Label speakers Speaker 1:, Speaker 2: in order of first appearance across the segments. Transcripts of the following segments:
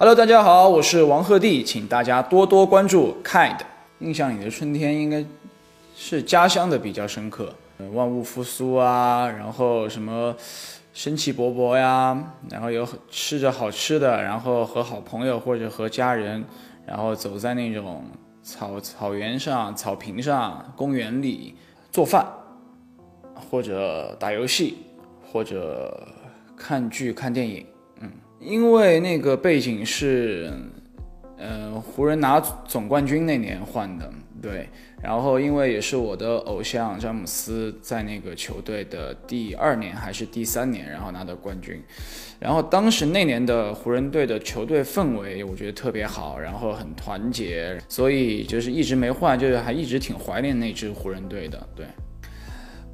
Speaker 1: Hello，大家好，我是王鹤棣，请大家多多关注 Kind。印象里的春天应该是家乡的比较深刻，万物复苏啊，然后什么生气勃勃呀，然后有吃着好吃的，然后和好朋友或者和家人，然后走在那种草草原上、草坪上、公园里做饭，或者打游戏，或者看剧、看电影。因为那个背景是，呃，湖人拿总冠军那年换的，对。然后因为也是我的偶像詹姆斯在那个球队的第二年还是第三年，然后拿的冠军。然后当时那年的湖人队的球队氛围我觉得特别好，然后很团结，所以就是一直没换，就是还一直挺怀念那支湖人队的，对。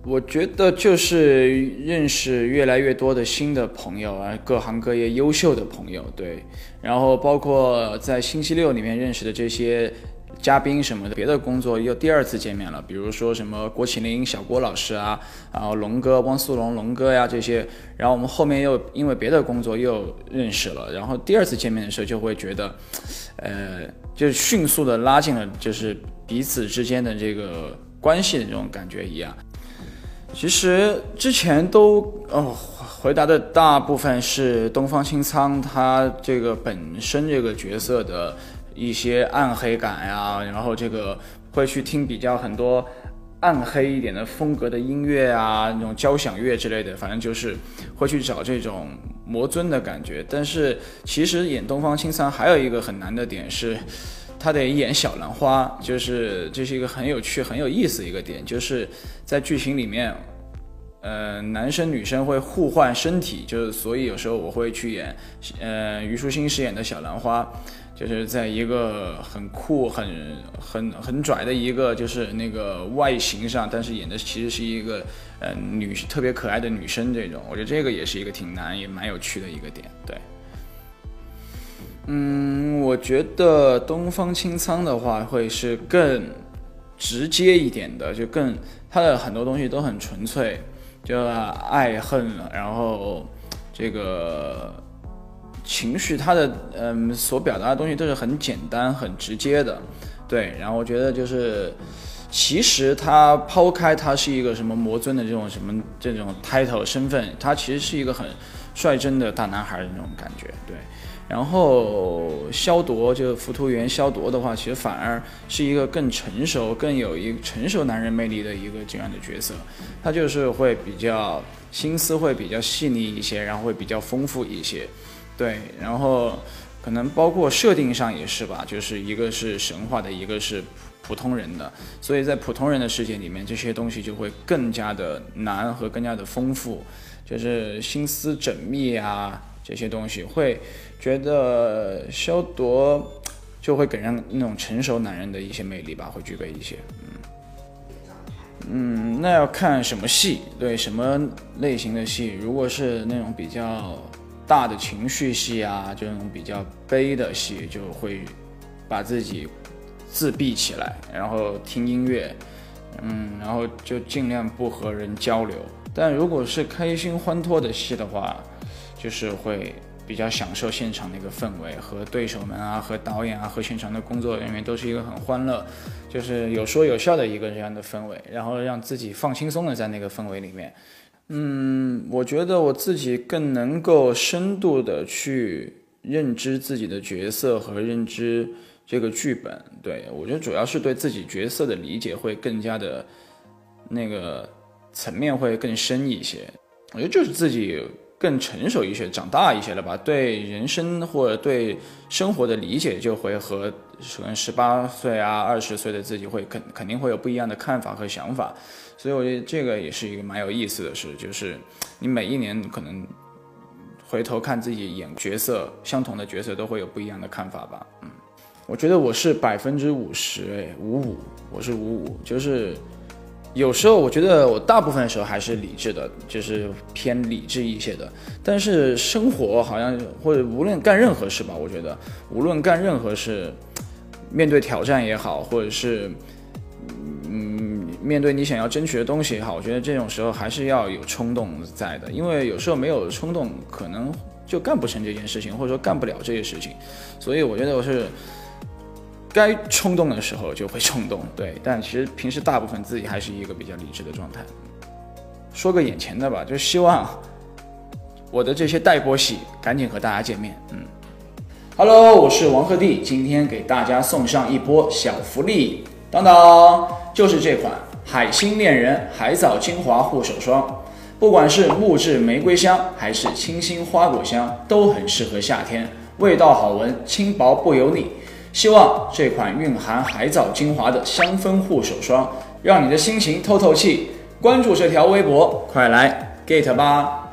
Speaker 1: 我觉得就是认识越来越多的新的朋友啊，各行各业优秀的朋友，对，然后包括在星期六里面认识的这些嘉宾什么的，别的工作又第二次见面了，比如说什么郭麒麟、小郭老师啊，然后龙哥、汪苏泷、龙哥呀这些，然后我们后面又因为别的工作又认识了，然后第二次见面的时候就会觉得，呃，就迅速的拉近了就是彼此之间的这个关系的这种感觉一样。其实之前都哦回答的大部分是东方青苍他这个本身这个角色的一些暗黑感呀，然后这个会去听比较很多暗黑一点的风格的音乐啊，那种交响乐之类的，反正就是会去找这种魔尊的感觉。但是其实演东方青苍还有一个很难的点是。他得演小兰花，就是这是一个很有趣、很有意思一个点，就是在剧情里面，呃，男生女生会互换身体，就是所以有时候我会去演，呃，虞书欣饰演的小兰花，就是在一个很酷、很很很拽的一个就是那个外形上，但是演的其实是一个呃女特别可爱的女生这种，我觉得这个也是一个挺难也蛮有趣的一个点，对。嗯，我觉得东方青苍的话会是更直接一点的，就更他的很多东西都很纯粹，就爱恨，然后这个情绪，他的嗯所表达的东西都是很简单、很直接的，对。然后我觉得就是，其实他抛开他是一个什么魔尊的这种什么这种 title 身份，他其实是一个很率真的大男孩的那种感觉，对。然后萧铎就浮屠缘萧铎的话，其实反而是一个更成熟、更有一成熟男人魅力的一个这样的角色。他就是会比较心思会比较细腻一些，然后会比较丰富一些。对，然后可能包括设定上也是吧，就是一个是神话的，一个是普通人的，所以在普通人的世界里面，这些东西就会更加的难和更加的丰富，就是心思缜密啊。这些东西会觉得萧铎就会给人那种成熟男人的一些魅力吧，会具备一些。嗯，嗯，那要看什么戏，对什么类型的戏。如果是那种比较大的情绪戏啊，这种比较悲的戏，就会把自己自闭起来，然后听音乐，嗯，然后就尽量不和人交流。但如果是开心欢脱的戏的话，就是会比较享受现场的一个氛围，和对手们啊，和导演啊，和现场的工作人员都是一个很欢乐，就是有说有笑的一个这样的氛围，然后让自己放轻松的在那个氛围里面。嗯，我觉得我自己更能够深度的去认知自己的角色和认知这个剧本。对我觉得主要是对自己角色的理解会更加的，那个层面会更深一些。我觉得就是自己。更成熟一些，长大一些了吧？对人生或者对生活的理解就会和可能十八岁啊、二十岁的自己会肯肯定会有不一样的看法和想法，所以我觉得这个也是一个蛮有意思的事，就是你每一年可能回头看自己演角色，相同的角色都会有不一样的看法吧。嗯，我觉得我是百分之五十，哎，五五，我是五五，就是。有时候我觉得我大部分时候还是理智的，就是偏理智一些的。但是生活好像或者无论干任何事吧，我觉得无论干任何事，面对挑战也好，或者是嗯面对你想要争取的东西也好，我觉得这种时候还是要有冲动在的。因为有时候没有冲动，可能就干不成这件事情，或者说干不了这些事情。所以我觉得我是该冲动的时候就会冲动，对。但其实平时大部分自己还是一个比较理智的状态。说个眼前的吧，就希望我的这些待播戏赶紧和大家见面。嗯，Hello，我是王鹤棣，今天给大家送上一波小福利，当当，就是这款海星恋人海藻精华护手霜。不管是木质玫瑰香还是清新花果香，都很适合夏天，味道好闻，轻薄不油腻。希望这款蕴含海藻精华的香氛护手霜，让你的心情透透气。关注这条微博，快来 get 吧！